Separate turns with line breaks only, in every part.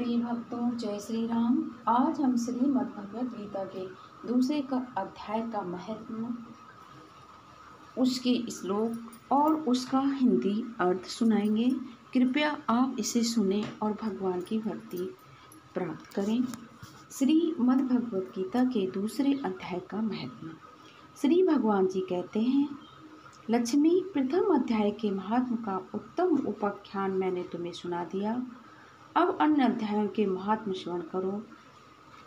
प्रिय भक्तों जय श्री राम आज हम श्री भगवद गीता के दूसरे का अध्याय का महत्व, उसके श्लोक और उसका हिंदी अर्थ सुनाएँगे। कृपया आप इसे सुने और भगवान की भक्ति प्राप्त करें। श्री भगवद गीता के दूसरे अध्याय का महत्व। श्री भगवान जी कहते हैं, लक्ष्मी, प्रथम अध्याय के महत्व का उत्तम उपाख्यान मैंने तुम्हें सुना दिया। अब अन्य अध्यायों के महात्म श्रवण करो।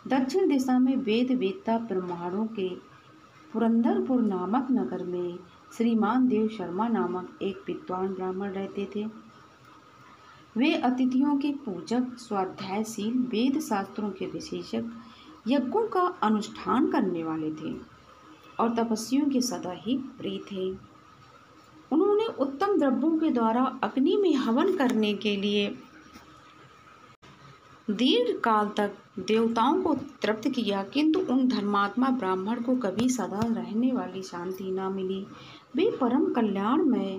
दक्षिण दिशा में वेद वेदता परमाणु के पुरंदरपुर नामक नगर में श्रीमान देव शर्मा नामक एक विद्वान ब्राह्मण रहते थे। वे अतिथियों के पूजक, स्वाध्यायशील वेद शास्त्रों के विशेषक यज्ञों का अनुष्ठान करने वाले थे और तपस्वियों के सदा ही प्रिय थे। उन्होंने उत्तम द्रव्यों के द्वारा अग्नि में हवन करने के लिए दीर्घ काल तक देवताओं को तृप्त किया, किंतु उन धर्मात्मा ब्राह्मण को कभी सदा रहने वाली शांति न मिली। वे परम कल्याणमय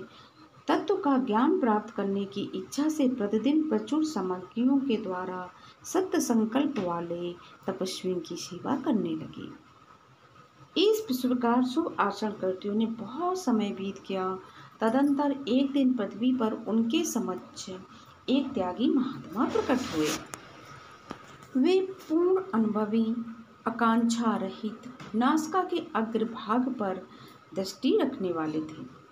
तत्व का ज्ञान प्राप्त करने की इच्छा से प्रतिदिन प्रचुर सामग्रियों के द्वारा सत्य संकल्प वाले तपस्वियों की सेवा करने लगे। इस प्रकार शुभ आचरण करते उन्हें बहुत समय बीत गया। तदंतर एक दिन पृथ्वी पर उनके समक्ष एक त्यागी महात्मा प्रकट हुए। वे पूर्ण अनुभवी, आकांक्षा रहित नासका के अग्रभाग पर दृष्टि रखने वाले थे।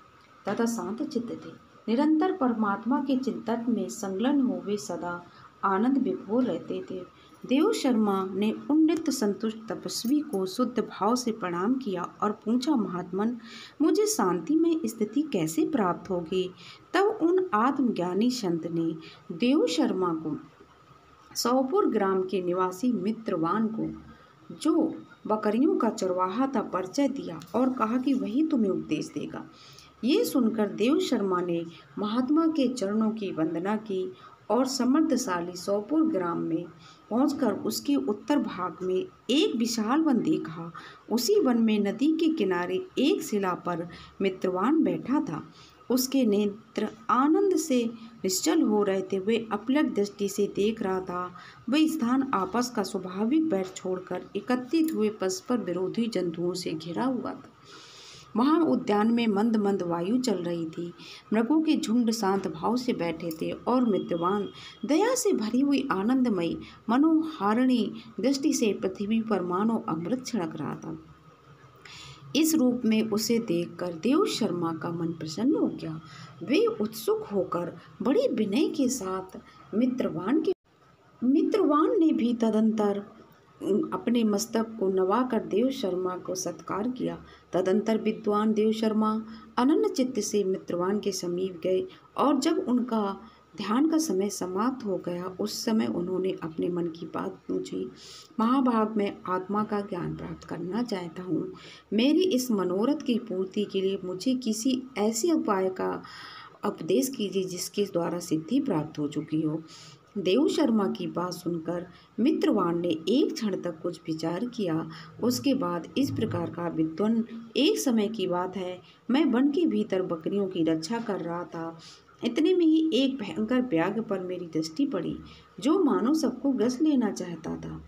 तथा शांत चित्त थे। निरंतर परमात्मा के चिंतन में संलग्न हो वे सदा आनंद विभोर रहते थे। देव शर्मा ने उन नित्य संतुष्ट तपस्वी को शुद्ध भाव से प्रणाम किया और पूछा, महात्मन, मुझे शांति में स्थिति कैसे प्राप्त होगी? तब उन आत्मज्ञानी संत ने देव शर्मा को सौपुर ग्राम के निवासी मित्रवान को, जो बकरियों का चरवाहा था परिचय दिया और कहा कि वही तुम्हें उपदेश देगा। ये सुनकर देव शर्मा ने महात्मा के चरणों की वंदना की और समर्थशाली सौपुर ग्राम में पहुंचकर उसके उत्तर भाग में एक विशाल वन देखा। उसी वन में नदी के किनारे एक शिला पर मित्रवान बैठा था। उसके नेत्र आनंद से निश्चल हो रहे थे वे अपलक दृष्टि से देख रहा था। वह स्थान आपस का स्वाभाविक बैठ छोड़कर एकत्रित हुए परस्पर विरोधी जंतुओं से घिरा हुआ था। वहाँ उद्यान में मंद मंद वायु चल रही थी। मृगों के झुंड शांत भाव से बैठे थे और मित्रवान, दया से भरी हुई आनंदमयी, मनोहारिणी दृष्टि से पृथ्वी पर मानो अमृत छिड़क रहा था। इस रूप में उसे देखकर देव शर्मा का मन प्रसन्न हो गया। वे उत्सुक होकर बड़ी विनय के साथ मित्रवान के मित्रवान ने भी तदंतर अपने मस्तक को नवाकर देव शर्मा को सत्कार किया। तदंतर विद्वान देव शर्मा अनन्य चित्त से मित्रवान के समीप गए और जब उनका ध्यान का समय समाप्त हो गया। उस समय उन्होंने अपने मन की बात पूछी, महाभाग में आत्मा का ज्ञान प्राप्त करना चाहता हूँ। मेरी इस मनोरथ की पूर्ति के लिए मुझे किसी ऐसे उपाय का उपदेश कीजिए जिसके द्वारा सिद्धि प्राप्त हो चुकी हो। देव शर्मा की बात सुनकर मित्रवान ने एक क्षण तक कुछ विचार किया। उसके बाद इस प्रकार का विद्वन एक समय की बात है। मैं वन के भीतर बकरियों की रक्षा कर रहा था। इतने में ही एक भयंकर ब्याग पर मेरी दृष्टि पड़ी, जो मानो सबको ग्रस लेना चाहता था।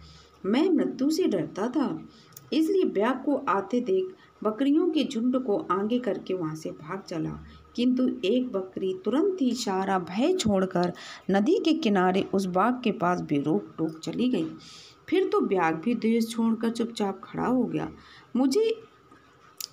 मैं मृत्यु से डरता था, इसलिए ब्याग को आते देख बकरियों के झुंड को आगे करके वहाँ से भाग चला। किंतु एक बकरी तुरंत ही सारा भय छोड़कर नदी के किनारे उस बाग के पास बेरोक टोक चली गई। फिर तो ब्याग भी देश छोड़कर चुपचाप खड़ा हो गया। मुझे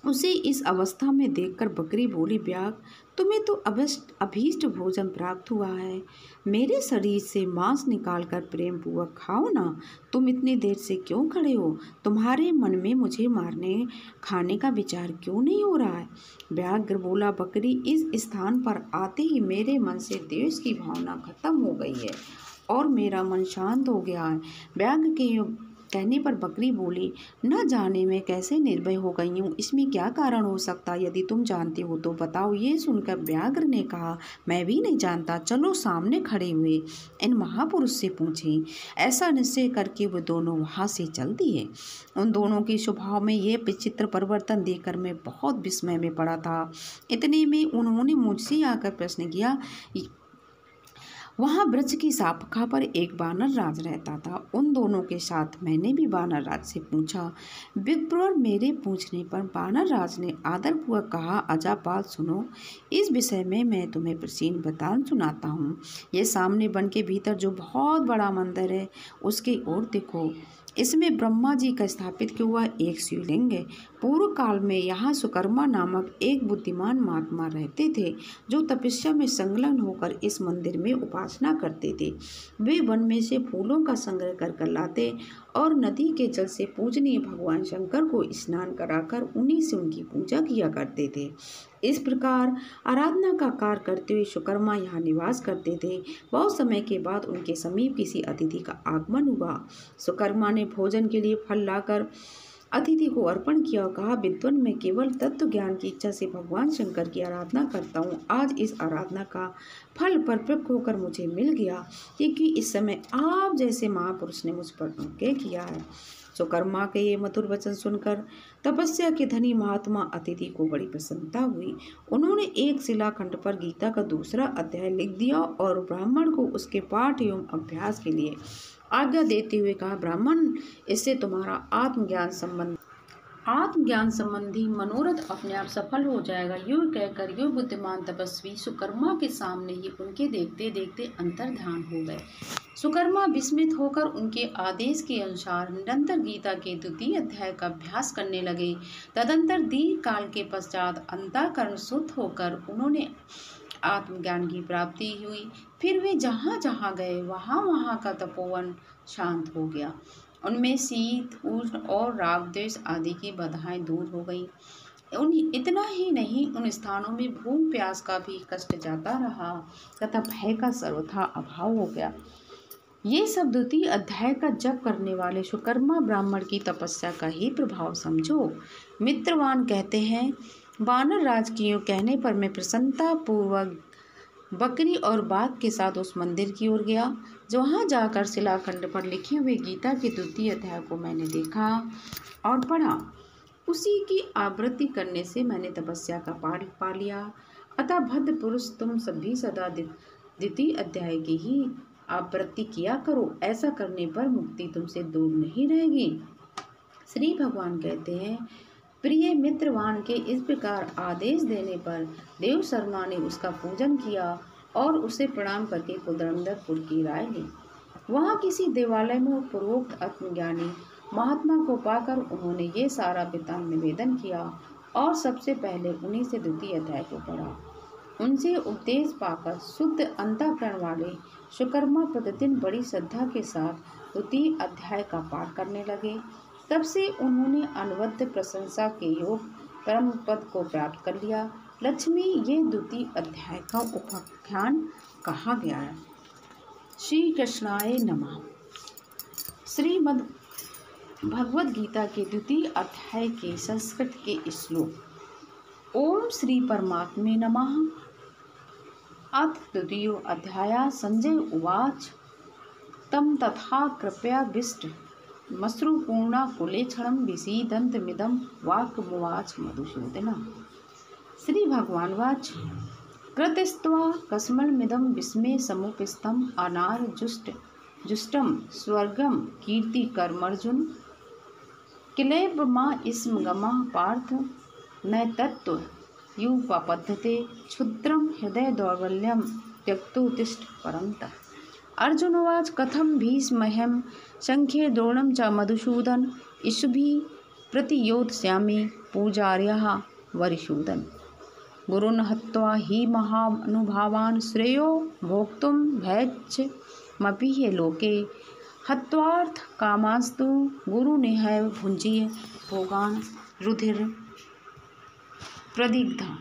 उसे इस अवस्था में देखकर बकरी बोली, ब्याग, तुम्हें तो अभिष्ट, अभीष्ट भोजन प्राप्त हुआ है। मेरे शरीर से मांस निकालकर प्रेम पूर्वक खाओ ना। तुम इतनी देर से क्यों खड़े हो? तुम्हारे मन में मुझे मारने, खाने का विचार क्यों नहीं हो रहा है? व्याघ्र बोला, बकरी, इस स्थान पर आते ही मेरे मन से देश की भावना खत्म हो गई है और मेरा मन शांत हो गया है। व्याघ्र के कहने पर बकरी बोली, न जाने में कैसे निर्भय हो गई हूँ। इसमें क्या कारण हो सकता? यदि तुम जानते हो तो बताओ। ये सुनकर व्याघ्र ने कहा, मैं भी नहीं जानता। चलो सामने खड़े हुए। इन महापुरुष से पूछें, ऐसा निश्चय करके वो दोनों वहाँ से चल दिए? उन दोनों के स्वभाव में ये विचित्र परिवर्तन देखकर मैं बहुत विस्मय में पड़ा था। इतने में उन्होंने मुझसे आकर प्रश्न किया वहाँ ब्रज की सापखा पर एक बानर राज रहता था। उन दोनों के साथ मैंने भी बानर राज से पूछा। विप्र मेरे पूछने पर बानर राज ने आदरपूर्वक कहा, अजा अजापाल सुनो, इस विषय में मैं तुम्हें प्राचीन बतान सुनाता हूँ। ये सामने बन के भीतर जो बहुत बड़ा मंदिर है, उसकी ओर देखो। इसमें ब्रह्मा जी का स्थापित किया हुआ एक शिवलिंग है। पूर्व काल में यहाँ सुकर्मा नामक एक बुद्धिमान महात्मा रहते थे, जो तपस्या में संलग्न होकर इस मंदिर में उपासना करते थे। वे वन में से फूलों का संग्रह कर कर लाते और नदी के जल से पूजनीय भगवान शंकर को स्नान कराकर उन्हीं से उनकी पूजा किया करते थे। इस प्रकार आराधना का कार्य करते हुए शुकर्मा यहाँ निवास करते थे। बहुत समय के बाद उनके समीप किसी अतिथि का आगमन हुआ। सुकर्मा ने भोजन के लिए फल लाकर अतिथि को अर्पण किया और कहा विद्वन में केवल तत्व ज्ञान की इच्छा से भगवान शंकर की आराधना करता हूँ। आज इस आराधना का फल परिपक्व होकर मुझे मिल गया। क्योंकि इस समय आप जैसे महापुरुष ने मुझ पर अनुग्रह किया है। सुकर्मा के ये मधुर वचन सुनकर तपस्या के धनी महात्मा अतिथि को बड़ी प्रसन्नता हुई। उन्होंने एक शिलाखंड पर गीता का दूसरा अध्याय लिख दिया और ब्राह्मण को उसके पाठ एवं अभ्यास के लिए आज्ञा देते हुए कहा, ब्राह्मण, इससे तुम्हारा आत्मज्ञान संबंध आत्मज्ञान संबंधी मनोरथ अपने आप सफल हो जाएगा। यू कहकर यो बुद्धिमान तपस्वी सुकर्मा के सामने ही उनके देखते देखते अंतर ध्यान हो गए। सुकर्मा विस्मित होकर उनके आदेश के अनुसार निरंतर गीता के द्वितीय अध्याय का अभ्यास करने लगे। तदंतर दीर्घ काल के पश्चात अंताकरण शुद्ध होकर उन्होंने आत्मज्ञान की प्राप्ति हुई। फिर वे जहाँ जहाँ गए वहाँ वहाँ का तपोवन शांत हो गया। उनमें शीत उष्ण और राग द्वेष आदि की बाधाएँ दूर हो गई। उन, इतना ही नहीं, उन स्थानों में भूख प्यास का भी कष्ट जाता रहा, तथा भय का सर्वथा अभाव हो गया। ये सब द्वितीय अध्याय का जप करने वाले सुकर्मा ब्राह्मण की तपस्या का ही प्रभाव समझो। मित्रवान कहते हैं बानर राज की कहने पर मैं प्रसन्नता पूर्वक बकरी और बाघ के साथ उस मंदिर की ओर गया वहाँ जाकर शिलाखंड पर लिखे हुए गीता के द्वितीय अध्याय को मैंने देखा और पढ़ा। उसी की आवृत्ति करने से मैंने तपस्या का पाठ पा लिया। अतः भद्र पुरुष, तुम सभी सदा द्वितीय अध्याय की ही आवृत्ति किया करो। ऐसा करने पर मुक्ति तुमसे दूर नहीं रहेगी। श्री भगवान कहते हैं प्रिय मित्रवान के इस प्रकार आदेश देने पर देव शर्मा ने उसका पूजन किया और उसे प्रणाम करके पुदरंदरपुर की राय ली। वहाँ किसी देवालय में पूर्वोक्त आत्मज्ञानी महात्मा को पाकर उन्होंने ये सारा पिता निवेदन किया और सबसे पहले उन्हीं से द्वितीय अध्याय को पढ़ा। उनसे उपदेश पाकर शुद्ध अंतःकरण वाले शुकर्मा प्रतिदिन बड़ी श्रद्धा के साथ द्वितीय अध्याय का पाठ करने लगे। तब से उन्होंने अनवद्य प्रशंसा के योग परम पद को प्राप्त कर लिया। लक्ष्मी, ये द्वितीय अध्याय का उपाख्यान कहा गया है। श्री कृष्णाय नमः। श्रीमद भगवद गीता के द्वितीय अध्याय के संस्कृत के श्लोक, ओम श्री परमात्मे नमः। अथ द्वितीय अध्याय, संजय उवाच। तम तथा कृपया विष्ट। मश्रुपूर्णाकुलेक्षणं विसीदन्तमिदं वाक्मुवाच मधुसूदन। श्री भगवान वाच कृतस्त्वा कस्मलमिदं विस्मय समुपस्थम अनार जुष्ट जुष्टम स्वर्गम कीर्ति कर्मर्जुन। किलेब मा इसम गमा पार्थ न तत्व युपपद्धते क्षुद्रम हृदय दौर्बल्यम त्यक्तोतिष्ठ परंतः अर्जुनवाच कथम भीष्मह्यम संख्ये द्रोणम च मधुसूदन, इषुभि प्रतियोत्स्यामि पूजार्य वरिशूदन गुरुन हत्वा हि महानुभावान् श्रेयो भोक्तुं भैच्छमपि हे लोके। हत्वार्थ कामास्तु गुरुनिहैव भुञ्जीय भोगान् रुधिर प्रदिग्धा।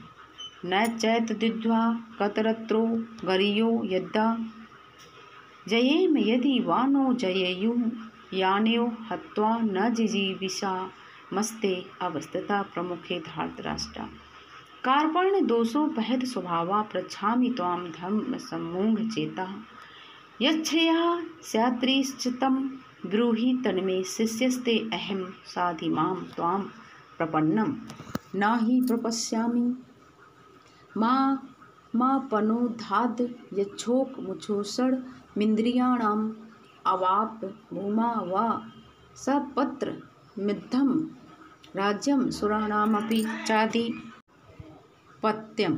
न चैतदिध्वा कतरत्रो गरीयो यद्दा जयेम यदि वानो जयेयु, यान्यो हत्वा न जिजीविषा, मस्ते अवस्थता प्रमुखे धार्तराष्ट्र। कार्पण्य दोषो बहद स्वभावा प्रच्छामि ताम धर्म सम्मूढ़ चेता। यच्छया स्यात्रिश्चितं ब्रूहि तन्मे शिष्यस्ते अहम साधिमां त्वां प्रपन्नं। न हि माँ मा पनोधाद यच्छोक मुछोषण मिन्द्रियाणाम् अवाप भूमा वा सपत्र मिद्धम राज्यम सुराणामपि चाधिपत्यम्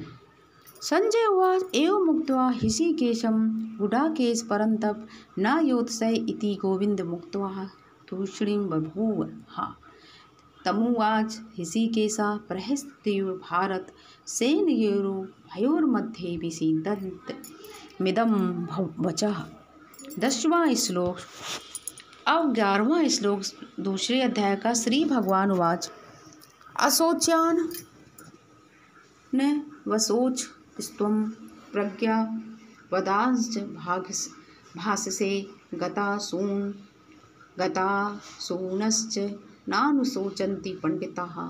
संजय उवाच, एवं मुक्त्वा ऋषिकेशं गुडाकेश परन्तप न योत्सय इति गोविंद मुक्त्वा तूष्णीं बभूव। हा तमुवाच ऋषिकेशा प्रहस्तीव भारत सेनयोरु, भयोर्मध्ये विसीदन्त। मिदम वचः। दसवां श्लोक। अब ग्यारहवा श्लोक, दूसरे अध्याय का श्री भगवान वाच। असोच्यान न वसोच स्त्वं प्रज्ञा वदांश्च भाग भाषसे गता सून गता सूनश्च नानुशोचन्ति पंडिताः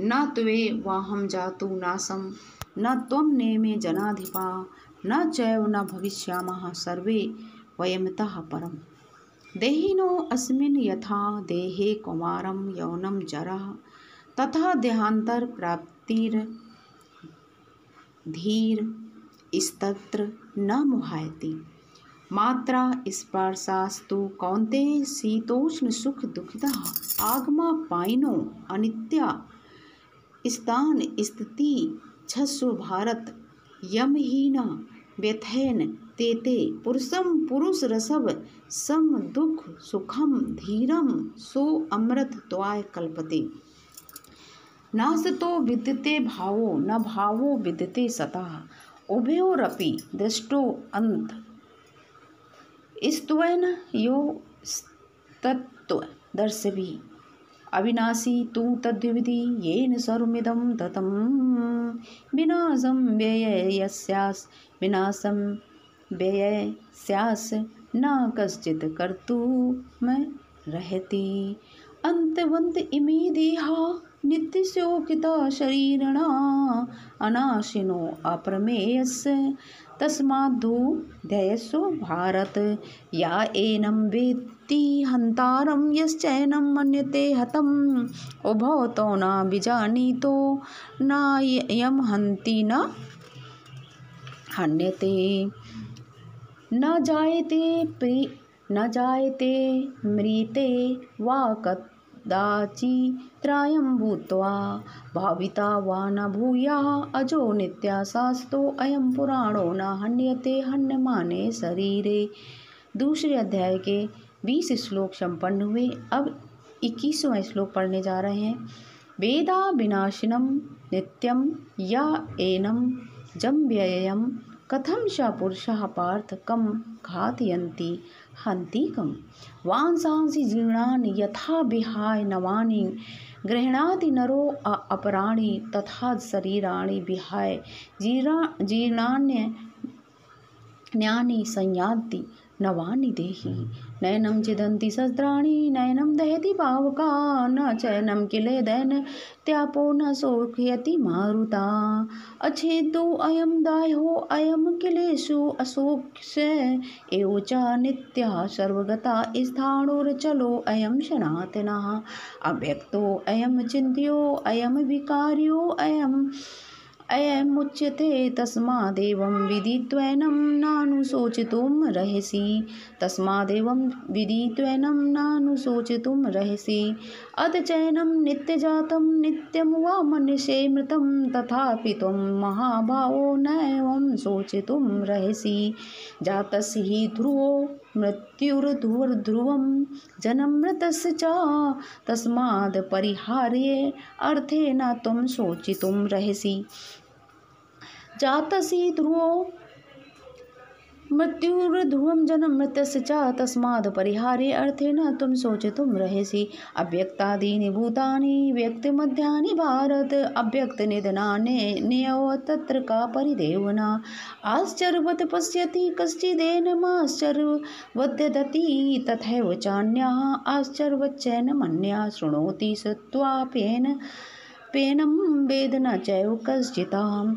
न त्वे वाहं जातु नासं, न त्वं नेमे जनाधिपा न चैव न भविष्यामः सर्वे वयमितः परम्। देहिनो अस्मिन् यथा देहे कुमारं यौनं जरः, तथा देहांतर प्राप्तिर धीर स्तत्र न मुहायति। मात्रा स्पर्शास्तु कौंते शीतोष्ण सुख दुखिता, आगमा पाइनो अनित्या स्थान स्थिति छस्व भारत यमहीन। व्यथैन तेते पुरुषम पुरुष रसव सम दुख सुखम धीरम सो अमृत द्वाय कल्पते। नासतो विद्यते भावो, न भावो विद्यते सतः। उभयोरपि दृष्टो अंत। स्तुवन यो तत्त्वदर्शिभिः अविनाशी तु तद्विधि येन सर्वमिदं ततं विनाशं व्ययस्यास् विनाशं व्ययस्यास् न कश्चित् कर्तुमर्हति अन्तवन्त इमे देहा नित्यशोकिता शरीरणा, अनाशिनो अप्रमेयस्य तस्माद्धूध्ययसो भारत। या एनं वेत्ति हन्तारं यश्चैनं मन्यते हतम्। उभौ तो न विजानीतो नायं हन्ति न हन्यते। न जायते प्रि न जायते मृते वा कत् दाचित्रायं भूत्वा भाविता वा न भूयाः अजो नित्याशास्तो अयम पुराणो न हन्यते हन्यमाने शरीरे। दूसरे अध्याय के बीस श्लोक संपन्न हुए। अब इक्कीसवें श्लोक पढ़ने जा रहे हैं। वेदा विनाशिनम नित्यम या एनम जम व्ययम कथम स पुरुषः पार्थ कम घातयन्ति हन्तिकं वांसांसि जीर्णानि यथा विहाय नवानि, गृह्णाति नरो अपराणि, तथा शरीराणि विहाय जीरा, जीर्णान्य न्यानि संयाति नवानि देहि। नयनं चिदन्ति शस्त्राणि नयनं दहति पावका न चयनं किलेदन त्यापो न शोकयति मारुता। अच्छेदो अयं दायो अयं किलेषु अशोक्ष एव च नित्यः, सर्वगता स्थाणुर्चलो अयं सनातनः। अव्यक्तो, अयं चिन्त्यो अयं विकार्यो, अयं अयमुच्यते तस्मादेवं विदित्वैनं नानुशोचितुं रहसि। तस्मादेवं विदित्वैनं नानुशोचितुं रहसि। अथ चैनं नित्यजातं नित्यं वा मृतं तथापि त्वं महाभावो नैवं शोचितुं रहसि। जातस्य हि ध्रुवो मृत्युर्ध्रुवं जनमृतस्य च तस्माद् परिहार्ये अर्थेन त्वं शोचितुं रहसि। जातसी ध्रुवो मृत्युर्ध्रुवं जन्म मृत्यस्य च तस्माद् परिहारे अर्थेन तुम शोचितुं रहसि। अव्यक्तादीनि भूतानि व्यक्तिमध्यानि भारत। अव्यक्तनिधनान्यव तत्र का परिदेवना। आश्चर्यवत् पश्यति कश्चिदेन कश्चिदेनमाश्चर्यवद्यदति तथैव चान्याः। आश्चर्यवच्चैनमन्या शृणोति श्रुत्वाप्येन पेनं वेद न चैव कश्चिताम्।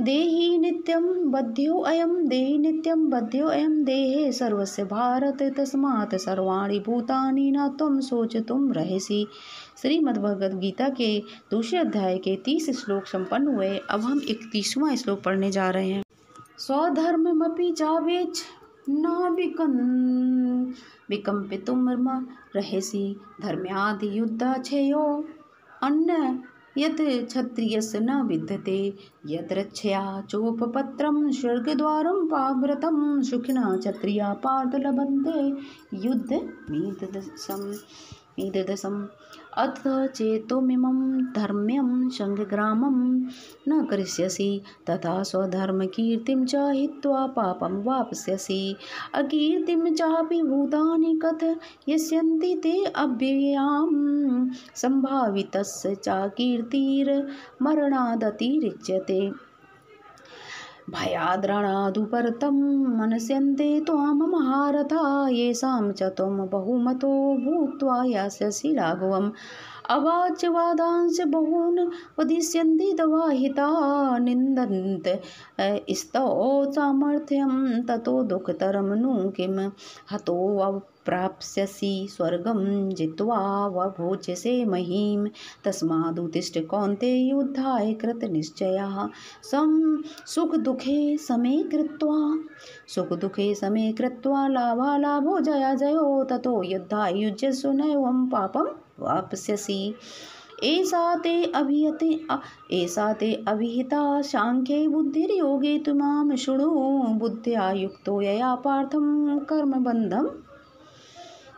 देहि नित्यं बध्योऽयं देहि नित्यं बध्योऽयं देहे सर्वस्य भारत तस्मात् सर्वाणि भूतानि न त्वं सोचतुं रहसि। श्रीमद्भगवद गीता के दूसरे अध्याय के तीस श्लोक संपन्न हुए अब हम इकतीसवां श्लोक पढ़ने जा रहे हैं। स्वधर्ममपि चावेच न विकन् विकम्पितुं रहसि। धर्म्यादि युद्धाच्छयो अन्न यत् क्षत्रियस्य न विद्यते यद्रक्षया चोपपत्रं स्वर्गद्वारं पाव्रतं सुखिनः क्षत्रिया पार्थ लभन्ते युद्धमीदृशम् ईदृशम् अथ चेतोमिमं धर्म्यं सङ्ग्रामं न करिष्यसि तथा स्वधर्मकीर्तिं च हित्वा पापं वाप्स्यसि। अकीर्तिं चापि भूतानि कथयस्यन्ति ते अव्ययां सम्भावितस्य च कीर्तिर्मरणादतिरिच्यते भयाद्रणादुपरतं मनस्यन्ते त्वां महारथा येषां च त्वं बहुमतो भूत्वा यास्यसि लाघवम् अवाच्यवादांश बहून् वदिष्यन्ति तवाहिता निन्दन्त। स्तौ सामर्थ्यं ततो दुःखतरं नु किं हतो प्राप्स्यसि स्वर्गं जित्वा वभोजसे महीं तस्मादुत्तिष्ठ कौन्ते युद्धाय कृतनिश्चयः सं सुखदुःखे समे कृत्वा। सुखदुःखे समे कृत्वा लाभालाभो जया जयो। ततो युद्धाय युज्यसु नैवं पापं वाप्स्यसि एषा ते अभियते एषा ते अभिहिता साङ्ख्ये बुद्धिर्योगे तु माँ। शृणु बुद्ध्या युक्तो यया पार्थं कर्मबन्धं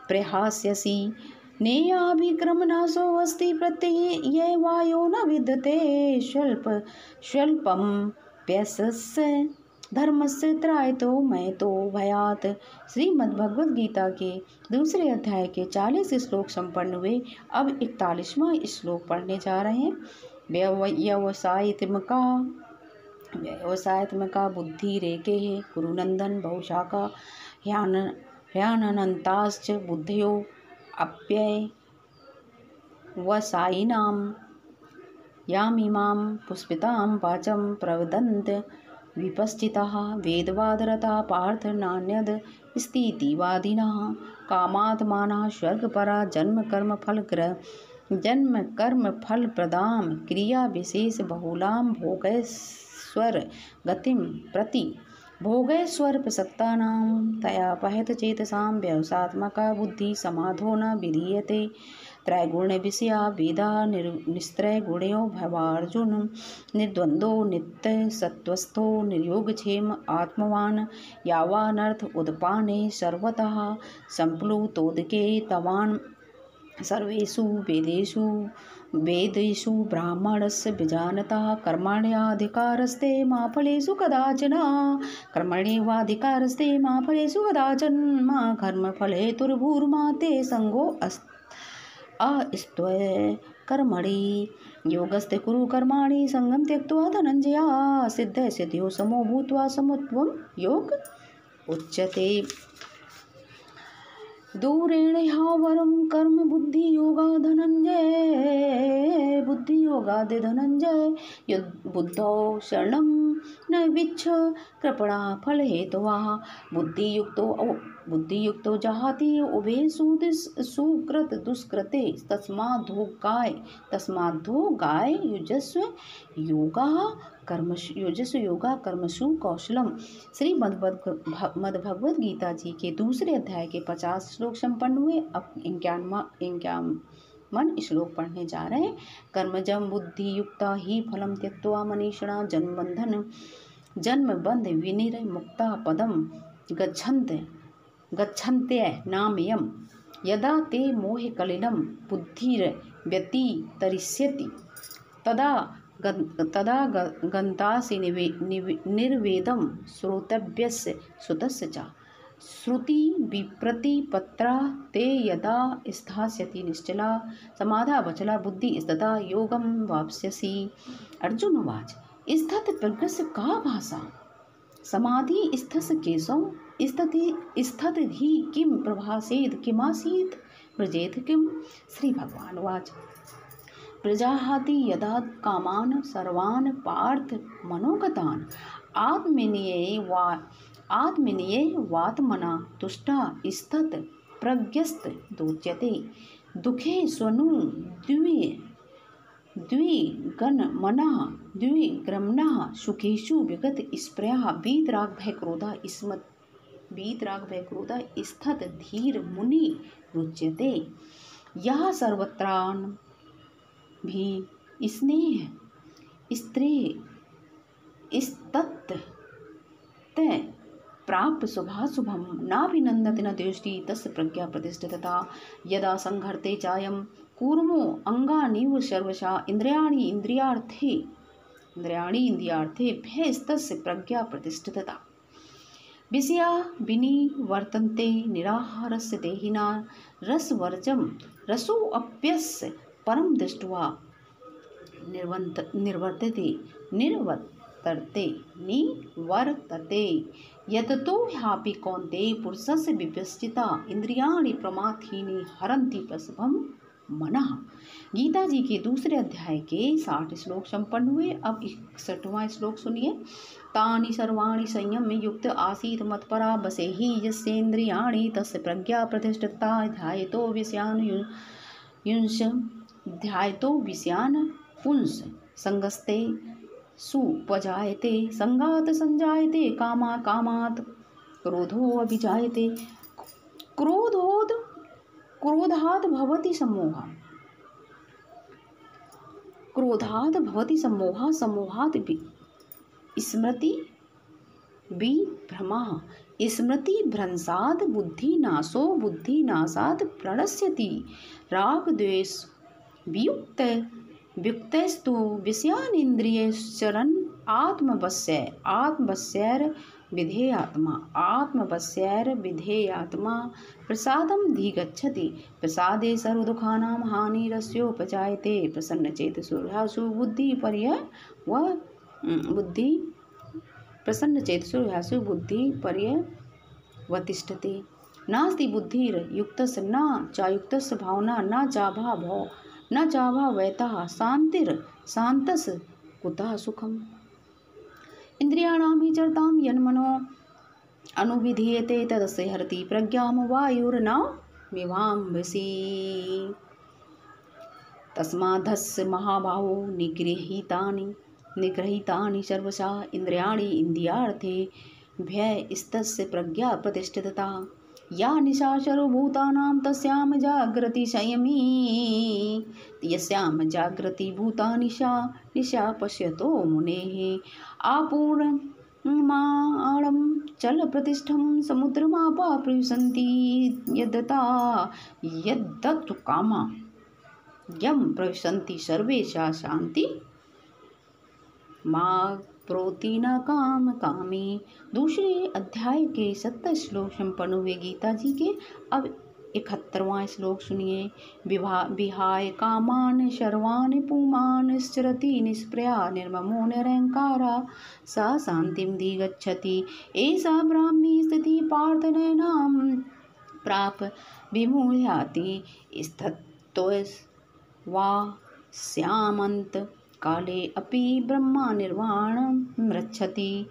प्रहास्यसि। नेयाभिक्रमनाशोऽस्ति प्रत्यये, ये वायो न विद्यते स्वल्प स्वल्पं प्यसस्य धर्मस्य त्रायतो तो भयात। श्रीमद्भगवद गीता के दूसरे अध्याय के चालीस श्लोक संपन्न हुए। अब इकतालीसवां श्लोक पढ़ने जा रहे हैं। व्यवसायत्मका व्यवसायत्मका बुद्धि रेके है। गुरुनंदन बहुशाखा, ह्यान ह्यानन्ताश्च बुद्धयो अप्यय। वसायिनां यामिमां पुष्पितां वाचं प्रवदन्त विपश्चिताः वेदवादरता पार्थ नान्यद स्थितिवादिनः। कामात्मानः स्वर्गपरा जन्मकर्मफलग्रह जन्मकर्मफलप्रदां क्रियाविशेषबहुलां भोगैश्वर गतिं प्रति भोगैश्वर प्रसक्तानां तया पहत चेतसां व्यवसात्मका बुद्धि समाधो न विधीयते। त्रैगुणविषया वेदा निर, निस्त्रैगुण्यो भवार्जुन निर्द्वन्द्वो नित्यसत्त्वस्थो निर्योगक्षेम आत्मवान् यावानर्थ उदपाने सर्वतः सम्प्लुतोदके तवान् सर्वेषु वेदेषु वेदेषु ब्राह्मणस्य विजानतः, कर्मण्याधिकारस्ते मा फलेषु कदाचन। कर्मण्येवाधिकारस्ते मा फलेषु कदाचन। मा कर्मफलहेतुर्भूर्मा ते सङ्गो अस्ति अस्त्वय कर्मणि, योगस्ते कुरु कर्माणि संगम त्यक्त्वा धनञ्जया। सिद्ध सिद्ध्यो समो भूत्वा समुत्वं योग उच्यते। दूरेण ह्यावरं कर्म बुद्धि योगा धनंजय बुद्धि योगादि धनंजय बुद्धौ शरणं न विच्छ, कृपणा फल हेतुवा। बुद्धियुक्तो बुद्धियुक्तो जहाति उभे सुकृत दुष्कृते, तस्माद्धो गाय तस्माद्धो गाय युजस्व योगा कर्म युजस्व योगा कर्मसु कौशलम। श्री मद्भगवद गीता जी के दूसरे अध्याय के पचास श्लोक संपन्न हुए। अब इक्यानवा इक्यावन श्लोक पढ़ने जा रहे हैं। कर्मजम बुद्धि युक्ता ही फलम त्यक्वा मनीषणा जन्म बंधन जन्म बंध विनिर मुक्ता पदम। गच्छन्त, गच्छन्त्य नामयं यदा ते मोहकलिलं बुद्धिर्व्यतितरिष्यति। तदा तदा गन्तासि निवे निवे, निर्वेदं श्रोतव्यस्य श्रुतस्य च। श्रुति विप्रतिपत्रा ते यदा स्थास्यति निश्चला, समाधा वचला बुद्धि स्तदा योगम वाप्स्यसि। अर्जुन उवाच, स्थित प्रज्ञस्य का भाषा? समाधि स्थस केशव स्थिति, स्थित ही किम प्रभासेद किमासीत? व्रजेत किम? श्री भगवान वाच प्रजाहाति यदा कामान सर्वान् पार्थ मनोगतान्। आत्मनीय वा, आत्मनीय वात्मना तुष्टा स्तत् प्रज्ञस्त दोच्यते। दुखे स्वनु द्वि, द्विगणमनः द्विग्रमणः सुखेषु विगत स्प्रयः। वीतराग भय क्रोधा स्मत् वीतराग भय क्रोधा स्थित धीर मुनि रुच्यते। यह सर्वत्रान भी स्नेह, स्त्री स्तत् प्राप्त शुभाशुभम नाभिनंदति न दृष्टि तस् प्रज्ञा प्रतिष्ठितता यदा संघर्ते चायम कूर्मो अंगानीव सर्वशा इंद्रियाणि इंद्रियार्थे इंद्रियाणि इंद्रियार्थे भयस्तस्य प्रज्ञा प्रतिष्ठितता। विषया विनिवर्तन्ते निराहारस्य देहिना, रसवर्जं रसोऽप्यस्य परं दृष्ट्वा निर्वन्त निर्वर्तते निर्वर्तते, निवर्तते। यततो ह्यापि कौन्ते पुरुषस्य विपश्चिता इन्द्रियाणि प्रमाथीनि हरन्ति प्रसभं मना। गीता जी के दूसरे अध्याय के साठ श्लोक संपन्न हुए। अब इकसठवां श्लोक सुनिए। तानि सर्वाणि संयम में युक्त आसीत मत्परा बसे ही यस्येन्द्रियाणि तस्य प्रज्ञा प्रतिष्ठिता ध्यायतो विषयान युंस ध्यायतो विषयान पुंस संगस्ते, सुपजायते, संगात संजायते, कामा कामात, क्रोधो अभिजायते। क्रोधोद क्रोधात् भवति सम्मोह। क्रोधात् भवति सम्मोह, सम्मोहात् स्मृति विभ्रमः स्मृति भ्रंसात् बुद्धिनाशो बुद्धिनाशात् प्रणश्यति। रागद्वेष वियुक्त, वियुक्तस्तु विषयानिन्द्रियश्चरन् आत्मवश्य आत्मवश्यर विधेयात्मा आत्मवश्यर विधेयात्मा प्रसादं धिगच्छति। प्रसादे सर्वदुःखानां हानिरस्योपजायते। प्रसन्नचेतसुर्यासु बुद्धिपर्य व बुद्धि प्रसन्नचेतसु ह्यासु बुद्धिपर्यवतिष्ठते। नास्ति बुद्धिर्युक्तस्य न चायुक्तस्य भावना, न चाभा भव न चाभा वैतः शांतिर शांतस कुतः सुखम। इंद्रियाणां हि चरतां यन्मनो, अनुविधीयते तदस्य हरति प्रज्ञां वायुर्न विवाम्भसि तस्माधस्य महाभावो निगृहीतानि निगृहीतानि सर्वशा इन्द्रियाणि इन्द्रियार्थे भयस्तस्य प्रज्ञा प्रतिष्ठितता। या निशा सर्वभूतानां तस्यां जागृति संयमी यस्यां जागृति भूता निशा निशा पश्यतो मुनेः आपूर्णमाणं चलप्रतिष्ठं समुद्रमापापृशन्ति यदता यद्दत्तु कामा। यं प्रविशन्ति सर्वेशा शान्ति। मा प्रोतीना काम कामी। दूसरे अध्याय के सत्तर श्लोक संपन्न हुए गीता जी के, अब इकहत्तरवां श्लोक सुनिए। विभा, विहाय कामान शर्वान पुमान स्चरति निष्प्रया निर्ममो निरहंकारा। सा शांतिम गच्छति ऐसा ब्राह्मी स्थिति पार्थनयनाम प्राप विमूढ़याति। स्थित वा श्यामंत काले अपि ब्रह्मा निर्वाण मृक्षति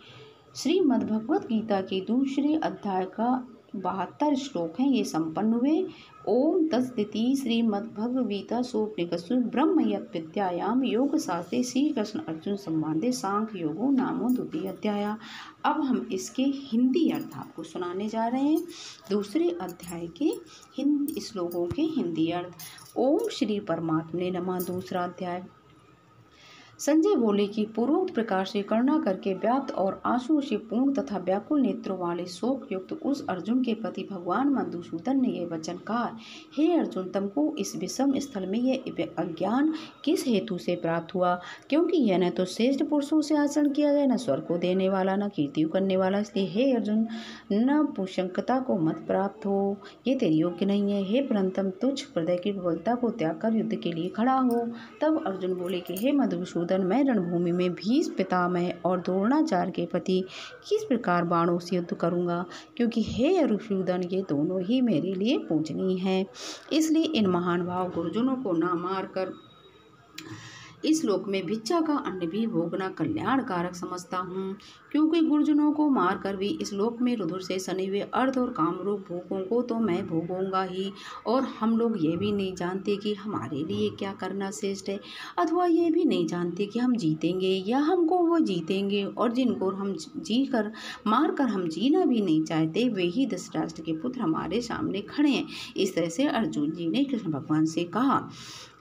श्रीमद्भगवत गीता के दूसरे अध्याय का बहत्तर श्लोक हैं, ये संपन्न हुए। ओम तस्दिति श्रीमद्भगवीता सोपनिकसु ब्रह्म विद्यायाम योग शास्त्रे श्री कृष्ण अर्जुन संवादे सांख्य योगो नामो द्वितीय अध्याय। अब हम इसके हिंदी अर्थ आपको सुनाने जा रहे हैं। दूसरे अध्याय के हिंदी श्लोकों के हिंदी अर्थ। ओम श्री परमात्मे नमा। दूसरा अध्याय। संजय बोले कि पूर्वोक्त प्रकार से करुणा करके व्याप्त और आंसुओं से पूर्ण तथा व्याकुल नेत्रों वाले शोक युक्त उस अर्जुन के प्रति भगवान मधुसूदन ने यह वचन कहा हे अर्जुन, तुमको इस विषम स्थल में यह अज्ञान किस हेतु से प्राप्त हुआ? क्योंकि यह न तो श्रेष्ठ पुरुषों से आचरण किया गया, न स्वर को देने वाला, न कीर्ति करने वाला। इसलिए हे अर्जुन, न पुशंकता को मत प्राप्त हो। ये तेरी योग्य नहीं है। हे परंतम तुझ हृदय की प्रबलता को त्याग कर युद्ध के लिए खड़ा हो। तब अर्जुन बोले कि, हे मधुसूदन मधुसूदन मैं रणभूमि में भीष पितामह और द्रोणाचार्य के पति किस प्रकार बाणों से युद्ध करूँगा? क्योंकि हे अरुषूदन, ये दोनों ही मेरे लिए पूजनीय हैं। इसलिए इन महान भाव गुरुजनों को ना मार कर इस लोक में भिक्षा का अन्न भी भोगना कल्याणकारक समझता हूँ, क्योंकि गुरुजनों को मारकर भी इस लोक में रुधुर से सने हुए अर्ध और कामरूप भोगों को तो मैं भोगूँगा ही। और हम लोग ये भी नहीं जानते कि हमारे लिए क्या करना श्रेष्ठ है, अथवा ये भी नहीं जानते कि हम जीतेंगे या हमको वो जीतेंगे। और जिनको हम जी कर मार कर हम जीना भी नहीं चाहते, वे ही दशराष्ट्र के पुत्र हमारे सामने खड़े हैं। इस तरह से अर्जुन जी ने कृष्ण भगवान से कहा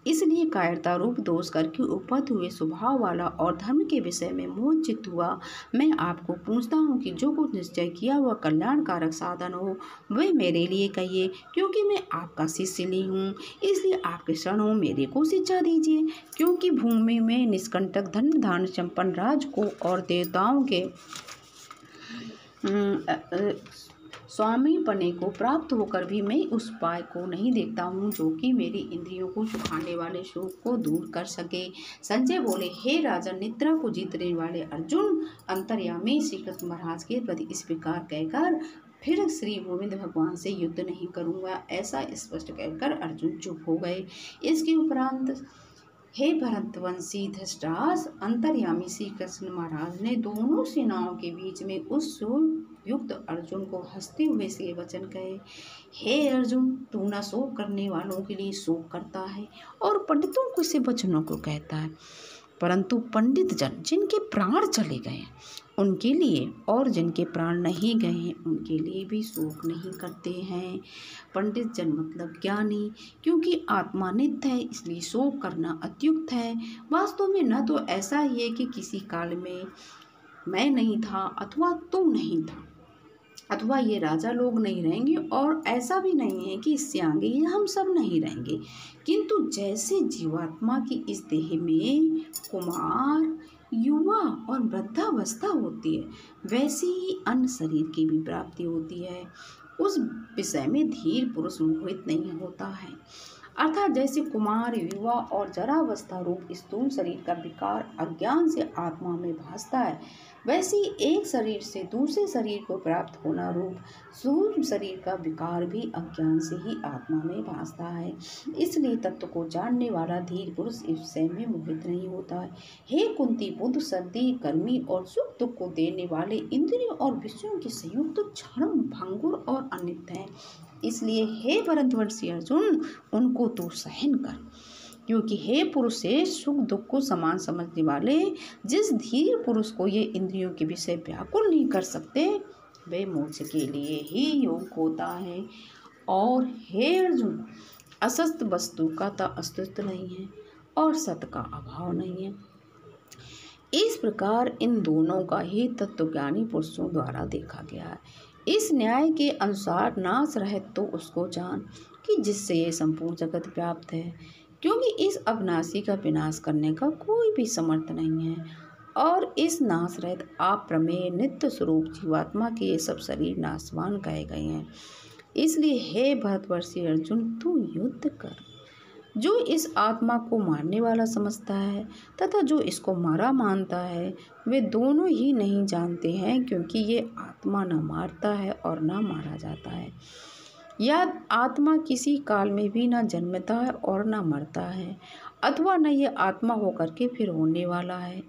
इसलिए कायरता रूप दोष करके उपत हुए स्वभाव वाला और धर्म के विषय में मोह चित्त हुआ। मैं आपको पूछता हूँ कि जो कुछ निश्चय किया हुआ कल्याणकारक साधन हो वह मेरे लिए कहिए, क्योंकि मैं आपका शिष्य ली हूँ। इसलिए आपके शरणों मेरे को शिक्षा दीजिए, क्योंकि भूमि में निष्कंटक धन धान संपन्न राज को और देवताओं के स्वामी पने को प्राप्त होकर भी मैं उस उपाय को नहीं देखता हूँ जो कि मेरी इंद्रियों को सुखाने वाले शोक को दूर कर सके। संजय बोले, हे राजा, निद्रा को जीतने वाले अर्जुन, अंतर्यामी श्री कृष्ण महाराज के प्रति इस प्रकार कहकर फिर श्री गोविंद भगवान से युद्ध नहीं करूँगा, ऐसा स्पष्ट कहकर अर्जुन चुप हो गए। इसके उपरांत हे भरतवंशी, धृष्टास, अंतर्यामी श्री कृष्ण महाराज ने दोनों सेनाओं के बीच में उस युक्त अर्जुन को हँसते हुए से वचन कहे, हे अर्जुन, तू ना शोक करने वालों के लिए शोक करता है और पंडितों को से वचनों को कहता है। परंतु पंडित जन जिनके प्राण चले गए, उनके लिए और जिनके प्राण नहीं गए हैं, उनके लिए भी शोक नहीं करते हैं। पंडित जन मतलब ज्ञानी, क्योंकि आत्मा नित्य है, इसलिए शोक करना अत्युक्त है। वास्तव में न तो ऐसा ही है कि किसी काल में मैं नहीं था अथवा तू नहीं था। अथवा ये राजा लोग नहीं रहेंगे और ऐसा भी नहीं है कि इससे आगे ये हम सब नहीं रहेंगे। किंतु जैसे जीवात्मा की इस देह में कुमार, युवा और वृद्धावस्था होती है, वैसे ही अन्य शरीर की भी प्राप्ति होती है। उस विषय में धीर पुरुष मोहित नहीं होता है। अर्थात जैसे कुमार, युवा और जरावस्था रूप स्थूल शरीर का विकार अज्ञान से आत्मा में भासता है वैसे एक शरीर से दूसरे शरीर को प्राप्त होना रूप सूक्ष्म शरीर का विकार भी अज्ञान से ही आत्मा में भासता है। इसलिए तत्व को जानने वाला धीर पुरुष इस विषय में मोहित नहीं होता है। हे कुंती बुद्ध, सर्दी, गर्मी और सुख दुख को देने वाले इंद्रियों और विषयों के संयुक्त तो क्षण, भंगुर और अनित हैं। इसलिए हे भरतवर्षी अर्जुन, उनको तू सहन कर। क्योंकि हे पुरुष से सुख दुख को समान समझने वाले, जिस धीर पुरुष को ये इंद्रियों के विषय व्याकुल नहीं कर सकते, वे मोक्ष के लिए ही योग होता है। और हे अर्जुन, असस्त वस्तु का तो अस्तित्व नहीं है और सत का अभाव नहीं है। इस प्रकार इन दोनों का ही तत्वज्ञानी पुरुषों द्वारा देखा गया है। इस न्याय के अनुसार नाश रहे तो उसको जान कि जिससे ये संपूर्ण जगत व्याप्त है। क्योंकि इस अविनाशी का विनाश करने का कोई भी समर्थ नहीं है। और इस नाश रहित आप प्रमेय नित्य स्वरूप जीवात्मा के ये सब शरीर नाशवान कहे गए हैं। इसलिए हे भरतवर्षी अर्जुन, तू युद्ध कर। जो इस आत्मा को मारने वाला समझता है तथा जो इसको मारा मानता है, वे दोनों ही नहीं जानते हैं क्योंकि ये आत्मा न मारता है और न मारा जाता है। या आत्मा किसी काल में भी न जन्मता है और न मरता है, अथवा न ये आत्मा होकर के फिर होने वाला है,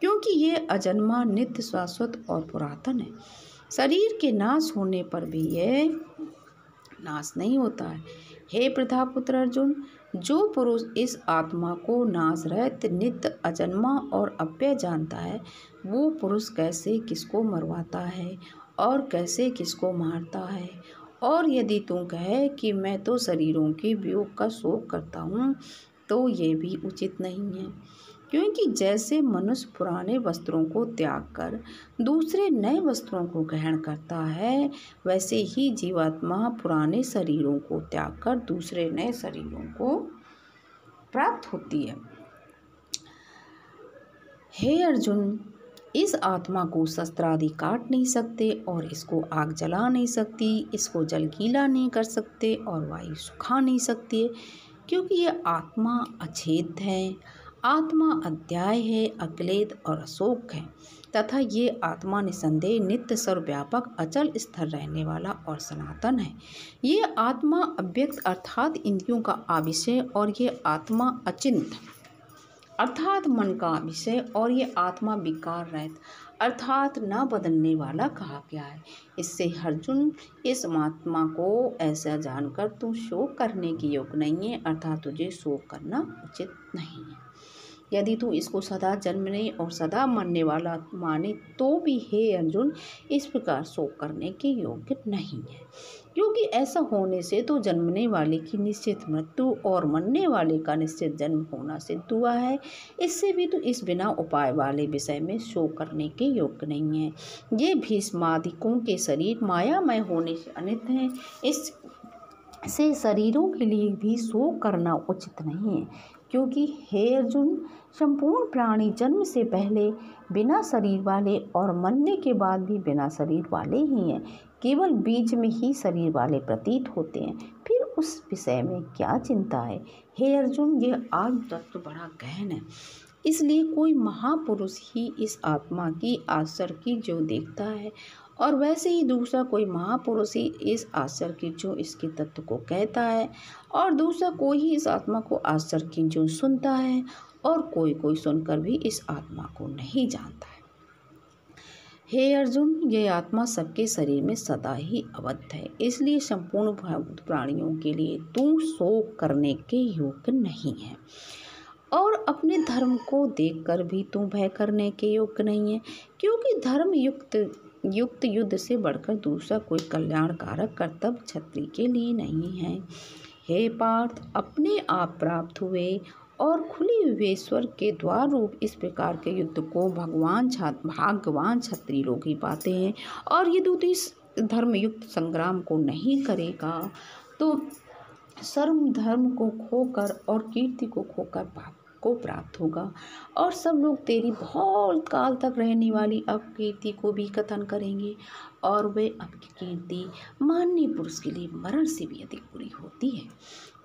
क्योंकि ये अजन्मा नित्य शाश्वत और पुरातन है। शरीर के नाश होने पर भी ये नाश नहीं होता है। हे प्रतापुत्र अर्जुन, जो पुरुष इस आत्मा को नाश रहित नित्य अजन्मा और अव्यय जानता है, वो पुरुष कैसे किसको मरवाता है और कैसे किसको मारता है? और यदि तू कहे कि मैं तो शरीरों के वियोग का शोक करता हूँ तो ये भी उचित नहीं है। क्योंकि जैसे मनुष्य पुराने वस्त्रों को त्याग कर दूसरे नए वस्त्रों को ग्रहण करता है, वैसे ही जीवात्मा पुराने शरीरों को त्याग कर दूसरे नए शरीरों को प्राप्त होती है। हे अर्जुन इस आत्मा को शस्त्र आदि काट नहीं सकते और इसको आग जला नहीं सकती, इसको जल गीला नहीं कर सकते और वायु सुखा नहीं सकती क्योंकि ये आत्मा अछेद है। आत्मा अध्याय है, अक्लेद और अशोक है, तथा ये आत्मा निसंदेह, नित्य, सर्वव्यापक, अचल, स्थिर रहने वाला और सनातन है। ये आत्मा अव्यक्त अर्थात इंद्रियों का आविषय और ये आत्मा अचिंत अर्थात मन का विषय और ये आत्मा विकार रहित, अर्थात न बदलने वाला कहा गया है। इससे अर्जुन, इस महात्मा को ऐसा जानकर तू शोक करने की योग नहीं है, अर्थात तुझे शोक करना उचित नहीं है। यदि तू इसको सदा जन्मने और सदा मरने वाला माने तो भी हे अर्जुन, इस प्रकार शोक करने के योग्य नहीं है। क्योंकि ऐसा होने से तो जन्मने वाले की निश्चित मृत्यु और मरने वाले का निश्चित जन्म होना सिद्ध हुआ है। इससे भी तो इस बिना उपाय वाले विषय में शो करने के योग्य नहीं है। ये भीष्मादिकों के शरीर मायामय होने से अनित हैं। इस से शरीरों के लिए भी शोक करना उचित नहीं है। क्योंकि हे अर्जुन, संपूर्ण प्राणी जन्म से पहले बिना शरीर वाले और मरने के बाद भी बिना शरीर वाले ही हैं। केवल बीच में ही शरीर वाले प्रतीत होते हैं। फिर उस विषय में क्या चिंता है? हे अर्जुन ये आत्म तत्व बड़ा गहन है। इसलिए कोई महापुरुष ही इस आत्मा की आश्चर्य की जो देखता है, और वैसे ही दूसरा कोई महापुरुष ही इस आश्चर्य की जो इसके तत्व को कहता है, और दूसरा कोई ही इस आत्मा को आश्चर्य की जो सुनता है, और कोई कोई सुनकर भी इस आत्मा को नहीं जानता है। हे अर्जुन, ये आत्मा सबके शरीर में सदा ही अवध है। इसलिए संपूर्ण प्राणियों के लिए तू शोक करने के योग्य नहीं है। और अपने धर्म को देखकर भी तू भय करने के योग्य नहीं है, क्योंकि धर्म युक्त युक्त युद्ध से बढ़कर दूसरा कोई कल्याणकारक कर्तव्य क्षत्रिय के लिए नहीं है। हे पार्थ, अपने आप प्राप्त हुए और खुली विवेश्वर के द्वार रूप इस प्रकार के युद्ध को भगवान भाग्यवान क्षत्रिय लोग ही पाते हैं। और यदि तो इस धर्मयुक्त संग्राम को नहीं करेगा तो सर्व धर्म को खोकर और कीर्ति को खोकर पाप को प्राप्त होगा। और सब लोग तेरी बहुत काल तक रहने वाली अपकीर्ति को भी कथन करेंगे और वे अपकीर्ति माननीय पुरुष के लिए मरण से भी अधिक बुरी होती है।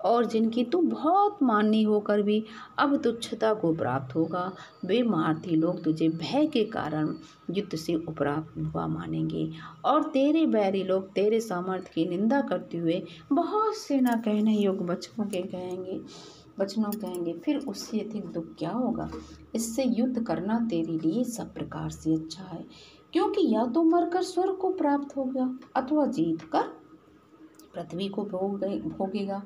और जिनकी तू बहुत माननी होकर भी अब तुच्छता को प्राप्त होगा। वे मारती लोग तुझे भय के कारण युद्ध से उपराप्त हुआ मानेंगे। और तेरे बैरी लोग तेरे सामर्थ्य की निंदा करते हुए बहुत से न कहने योग्य बच्चों के कहेंगे, वचनों कहेंगे, फिर उससे अधिक दुख क्या होगा? इससे युद्ध करना तेरे लिए सब प्रकार से अच्छा है, क्योंकि या तो मरकर स्वर्ग को प्राप्त होगा अथवा जीत कर पृथ्वी को भोग भोगेगा।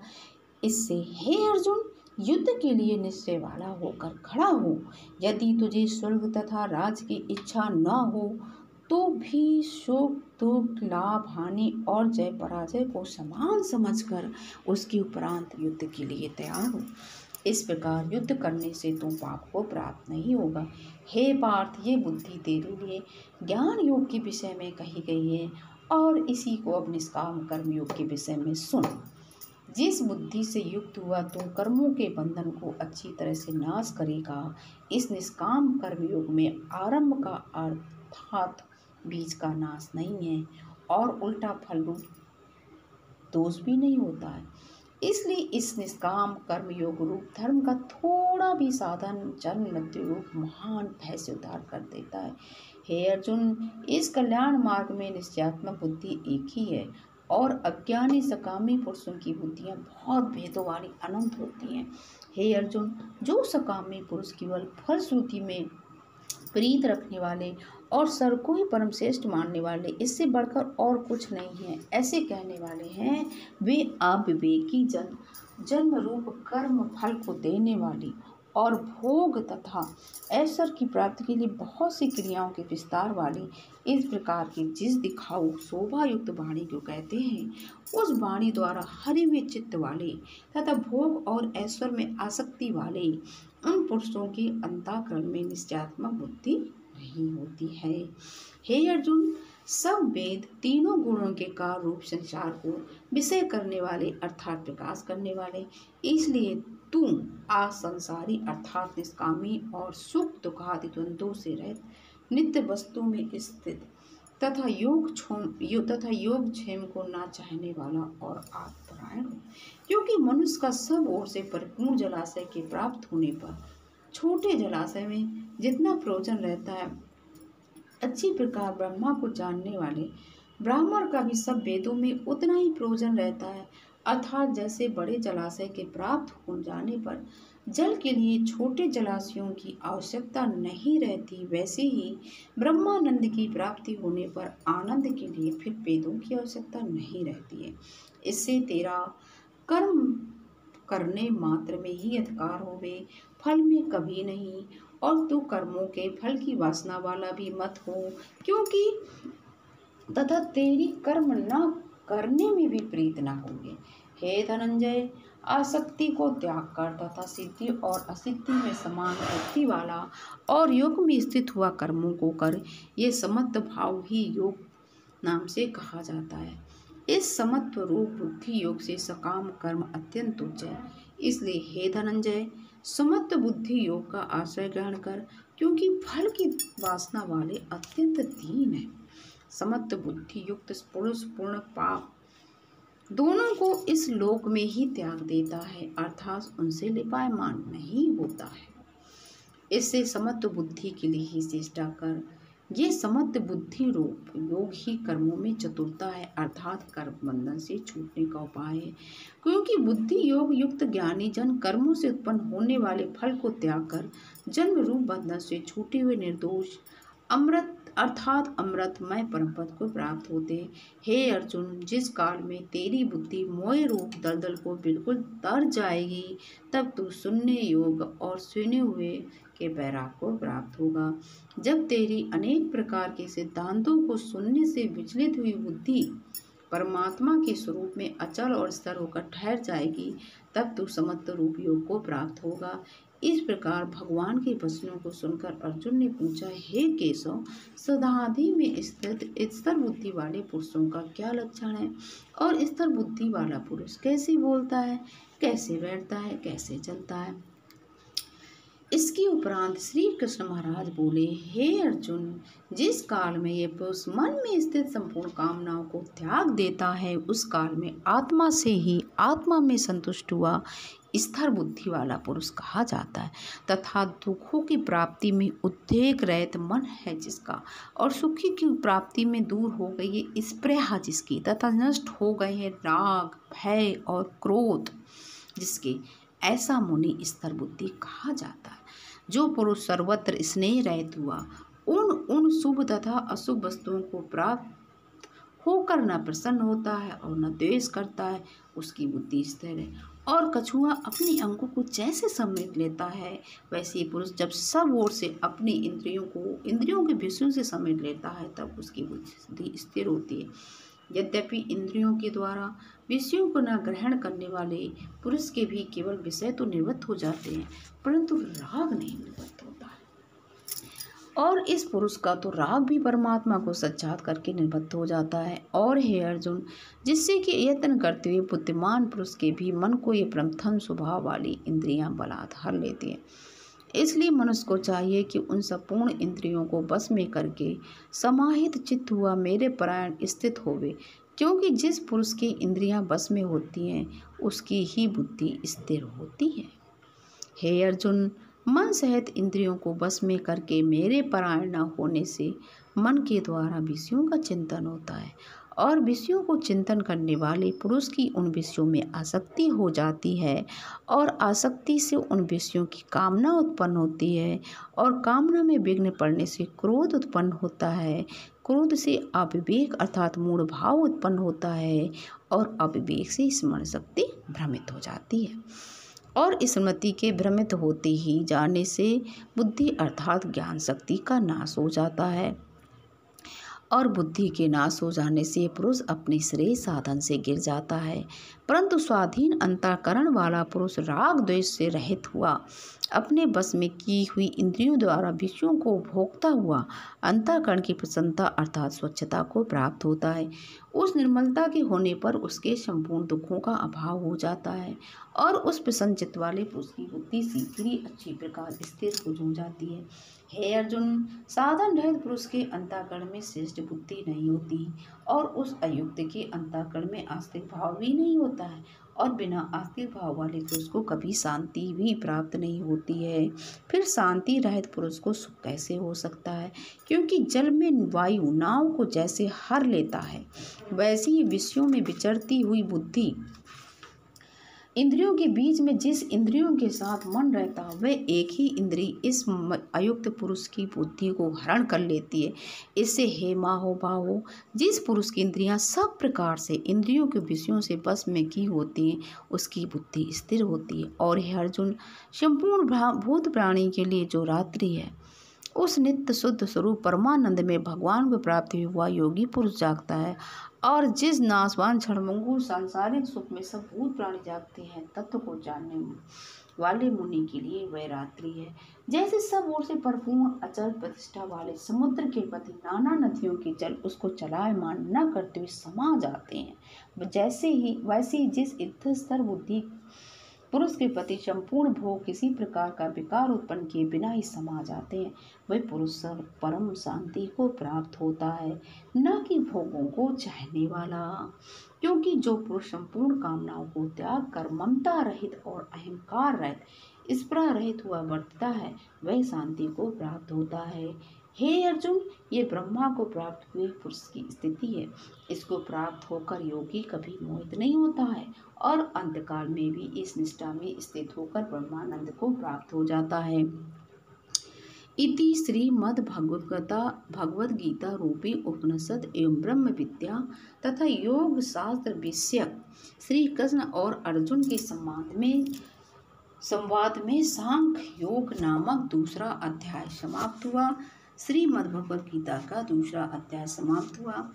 इससे, हे अर्जुन, युद्ध के लिए निश्चय वाला होकर खड़ा हो। यदि तुझे स्वर्ग तथा राज की इच्छा न हो तो भी सुख दुख लाभ हानि और जय पराजय को समान समझकर उसके उपरांत युद्ध के लिए तैयार हो। इस प्रकार युद्ध करने से तुम पाप को प्राप्त नहीं होगा। हे पार्थ, ये बुद्धि तेरे लिए ज्ञान योग के विषय में कही गई है और इसी को अब निष्काम कर्म योग के विषय में सुन। जिस बुद्धि से युक्त हुआ तुम कर्मों के बंधन को अच्छी तरह से नाश करेगा। इस निष्काम कर्मयोग में आरंभ का अर्थात बीज का नाश नहीं है और उल्टा फल रूप दोष भी नहीं होता है। इसलिए इस निष्काम कर्म योग रूप धर्म का थोड़ा भी साधन जन्म मृत्यु रूप महान भय से उद्धार कर देता है। हे अर्जुन, इस कल्याण मार्ग में निश्चयात्मक बुद्धि एक ही है। और अज्ञानी सकामी पुरुषों की बुद्धियाँ बहुत भेदों अनंत होती हैं। हे अर्जुन, जो सकामी पुरुष केवल फलश्रुति में प्रीत रखने वाले और सर को ही परम श्रेष्ठ मानने वाले, इससे बढ़कर और कुछ नहीं है। ऐसे कहने वाले हैं, वे अविवेकी जन जन्म रूप कर्म फल को देने वाली और भोग तथा ऐश्वर की प्राप्ति के लिए बहुत सी क्रियाओं के विस्तार वाली इस प्रकार की जिस दिखाऊ शोभा युक्त वाणी को कहते हैं, उस वाणी द्वारा हरि में चित्त वाले तथा भोग और ऐश्वर में आसक्ति वाले उन पुरुषों के अंताकरण में निश्चयात्मक बुद्धि नहीं होती है। हे अर्जुन, सब वेद तीनों गुणों के कार रूप संसार को विषय करने वाले अर्थात प्रकाश करने वाले, इसलिए तू असंसारी अर्थात निष्कामी और सुख दुखादि द्वंद्वों से रहित नित्य वस्तु में स्थित तथा योग छोम तथा योग क्षेम को ना चाहने वाला और आत्मपरायण हो। क्योंकि मनुष्य का सब ओर से परिपूर्ण जलाशय के प्राप्त होने पर, छोटे जलाशय में जितना प्रयोजन रहता है, अच्छी प्रकार ब्रह्मा को जानने वाले, ब्राह्मण का भी सब वेदों में उतना ही प्रयोजन रहता है अर्थात जैसे बड़े जलाशय के प्राप्त हो जाने पर जल के लिए छोटे जलाशयों की आवश्यकता नहीं रहती, वैसे ही ब्रह्मानंद की प्राप्ति होने पर आनंद के लिए फिर वेदों की आवश्यकता नहीं रहती है। इससे तेरा कर्म करने मात्र में ही अधिकार होवे, फल में कभी नहीं, और तू कर्मों के फल की वासना वाला भी मत हो, क्योंकि तथा तेरी कर्म न करने में भी प्रीत न होंगे। हे धनंजय, आसक्ति को त्याग कर तथा सिद्धि और असिद्धि में समान बुद्धि वाला और योग में स्थित हुआ कर्मों को कर, ये समत्व भाव ही योग नाम से कहा जाता है। इस समत्व रूप बुद्धि योग से सकाम कर्म अत्यंत उच्च है इसलिए हे धनंजय, समत्व बुद्धि योग का आश्रय ग्रहण कर, क्योंकि फल की वासना वाले अत्यंत दीन है। समत्व बुद्धि युक्त पुरुष पूर्ण पाप। दोनों को इस लोक में ही त्याग देता है, अर्थात उनसे लिपायमान नहीं होता है। इससे समत्व बुद्धि के लिए ही चेष्टा कर। ये समत्व बुद्धि रूप योग ही कर्मों में चतुरता है, अर्थात कर्म बंधन से छूटने का उपाय है। क्योंकि बुद्धि योग युक्त ज्ञानी जन कर्मों से उत्पन्न होने वाले फल को त्याग कर जन्म रूप बंधन से छूटे हुए निर्दोष, अमृत अर्थात अमृतमय परम पद को प्राप्त होते हे। अर्जुन, जिस काल में तेरी बुद्धि मोय रूप दलदल को बिल्कुल तर जाएगी, तब तू सुनने योग और सुने हुए के बैराग को प्राप्त होगा। जब तेरी अनेक प्रकार के सिद्धांतों को सुनने से विचलित हुई बुद्धि परमात्मा के स्वरूप में अचल और स्तर होकर ठहर जाएगी, तब तू समत्व रूप योग को प्राप्त होगा। इस प्रकार भगवान के वचनों को सुनकर अर्जुन ने पूछा, हे केशव, सदाधि में स्थित स्तर बुद्धि वाले पुरुषों का क्या लक्षण है? और स्तर बुद्धि वाला पुरुष कैसे बोलता है? कैसे बैठता है? कैसे चलता है? इसके उपरांत श्री कृष्ण महाराज बोले, हे अर्जुन, जिस काल में ये पुरुष मन में स्थित संपूर्ण कामनाओं को त्याग देता है, उस काल में आत्मा से ही आत्मा में संतुष्ट हुआ। स्थिर बुद्धि वाला पुरुष कहा जाता है। तथा दुखों की प्राप्ति में उद्वेग रहित मन है जिसका, और सुखी की प्राप्ति में दूर हो गई है स्प्रेहा जिसकी, तथा नष्ट हो गए हैं राग, भय और क्रोध जिसके, ऐसा मुनि स्तर बुद्धि कहा जाता है। जो पुरुष सर्वत्र स्नेह रहित हुआ, उन उन शुभ तथा अशुभ वस्तुओं को प्राप्त होकर न प्रसन्न होता है और न द्वेष करता है, उसकी बुद्धि स्थिर है। और कछुआ अपने अंगों को जैसे समेट लेता है, वैसे ही पुरुष जब सब ओर से अपनी इंद्रियों को, इंद्रियों के विषयों से समेट लेता है, तब उसकी बुद्धि स्थिर होती है। यद्यपि इंद्रियों के द्वारा विषयों को न ग्रहण करने वाले पुरुष के भी केवल विषय तो निवृत्त हो जाते हैं, परंतु राग नहीं निवृत्त होता। और इस पुरुष का तो राग भी परमात्मा को सज्जात करके निवृत्त हो जाता है। और हे अर्जुन, जिससे कि यत्न करते हुए बुद्धिमान पुरुष के भी मन को ये प्रथम स्वभाव वाली इंद्रियाँ बलात्कार लेती हैं। इसलिए मनुष्य को चाहिए कि उन संपूर्ण इंद्रियों को बस में करके समाहित चित्त हुआ मेरे परायण स्थित होवे, क्योंकि जिस पुरुष की इंद्रियाँ बस में होती हैं, उसकी ही बुद्धि स्थिर होती है। हे अर्जुन मन सहित इंद्रियों को बस में करके मेरे परायण न होने से मन के द्वारा विषयों का चिंतन होता है और विषयों को चिंतन करने वाले पुरुष की उन विषयों में आसक्ति हो जाती है और आसक्ति से उन विषयों की कामना उत्पन्न होती है और कामना में विघ्न पड़ने से क्रोध उत्पन्न होता है। क्रोध से अविवेक अर्थात मूढ़ भाव उत्पन्न होता है और अविवेक से स्मरण शक्ति भ्रमित हो जाती है। और स्मृति के भ्रमित होते ही जाने से बुद्धि अर्थात ज्ञान शक्ति का नाश हो जाता है। और बुद्धि के नाश हो जाने से पुरुष अपने श्रेय साधन से गिर जाता है। परंतु स्वाधीन अंतःकरण वाला पुरुष राग द्वेष से रहित हुआ। अपने बस में की हुई इंद्रियों द्वारा विषयों को भोगता हुआ अंतःकरण की प्रसन्नता अर्थात स्वच्छता को प्राप्त होता है। उस निर्मलता के होने पर उसके संपूर्ण दुखों का अभाव हो जाता है और उस प्रसन्न चित्त वाले पुरुष की बुद्धि शीघ्र अच्छी प्रकार स्थिर हो जाती है। हे अर्जुन, साधन रहित पुरुष के अंताकरण में श्रेष्ठ बुद्धि नहीं होती और उस अयुक्त के अंताकरण में आस्तिक भाव भी नहीं होता है। और बिना आस्तिक भाव वाले पुरुष को कभी शांति भी प्राप्त नहीं होती है। फिर शांति रहित पुरुष को सुख कैसे हो सकता है? क्योंकि जल में वायु नाव को जैसे हर लेता है, वैसे ही विषयों में विचरती हुई बुद्धि इंद्रियों के बीच में जिस इंद्रियों के साथ मन रहता है, वह एक ही इंद्री इस अयुक्त पुरुष की बुद्धि को हरण कर लेती है। इससे हे माहो भाहो जिस पुरुष की इंद्रियाँ सब प्रकार से इंद्रियों के विषयों से बस में की होती हैं, उसकी बुद्धि स्थिर होती है। और हे अर्जुन, संपूर्ण भूत प्राणी के लिए जो रात्रि है, उस नित्य शुद्ध स्वरूप परमानंद में भगवान को प्राप्ति हुआ योगी पुरुष जागता है। और जिस नासवान क्षणमंगू सांसारिक सुख में सब भूत प्राणी जागते हैं, तत्व को जानने वाले मुनि के लिए वह रात्रि है। जैसे सब ओर से परपूर्ण अचल प्रतिष्ठा वाले समुद्र के पति नाना नदियों के जल उसको चलायमान न करते हुए समा जाते हैं। जैसे ही, वैसे ही जिस इधस्तर बुद्धि पुरुष के प्रति संपूर्ण भोग किसी प्रकार का विकार उत्पन्न किए बिना ही समा जाते हैं। वह पुरुष परम शांति को प्राप्त होता है, न कि भोगों को चाहने वाला। क्योंकि जो पुरुष संपूर्ण कामनाओं को त्याग कर ममता रहित और अहंकार रहित स्प्रा रहित हुआ बढ़ता है, वह शांति को प्राप्त होता है। हे अर्जुन, ये ब्रह्मा को प्राप्त हुए पुरुष की स्थिति है। इसको प्राप्त होकर योगी कभी मोहित नहीं होता है और अंतकाल में भी इस निष्ठा में स्थित होकर ब्रह्मानंद को प्राप्त हो जाता है। इति श्रीमद भगवदगता भगवद गीता रूपी उपनिषद एवं ब्रह्म विद्या तथा योग शास्त्र विषयक श्री कृष्ण और अर्जुन के संवाद में संवाद में सांख्य योग नामक दूसरा अध्याय समाप्त हुआ। श्रीमद् भगवद गीता का दूसरा अध्याय समाप्त हुआ।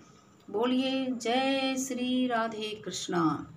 बोलिए जय श्री राधे कृष्णा।